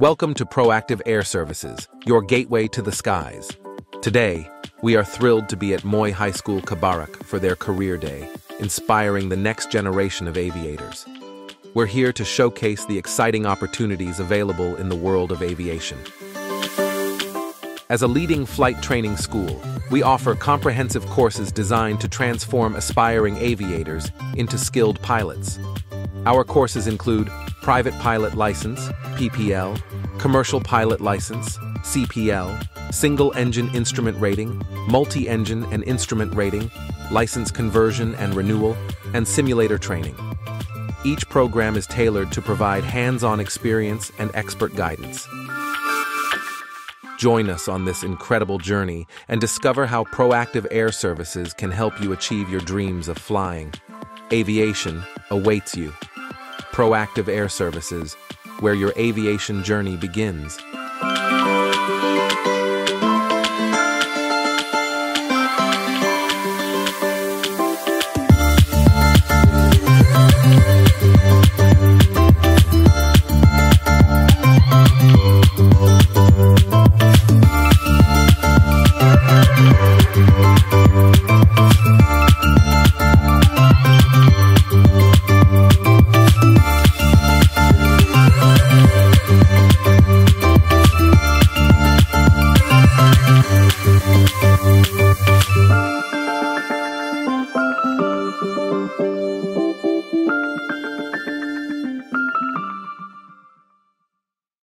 Welcome to Proactive Air Services, your gateway to the skies. Today, we are thrilled to be at Moi High School Kabarak for their career day, inspiring the next generation of aviators. We're here to showcase the exciting opportunities available in the world of aviation. As a leading flight training school, we offer comprehensive courses designed to transform aspiring aviators into skilled pilots. Our courses include Private Pilot License, PPL, Commercial Pilot License, CPL, Single Engine Instrument Rating, Multi-Engine and Instrument Rating, License Conversion and Renewal, and Simulator Training. Each program is tailored to provide hands-on experience and expert guidance. Join us on this incredible journey and discover how proactive air services can help you achieve your dreams of flying. Aviation awaits you. Proactive Air Services, where your aviation journey begins.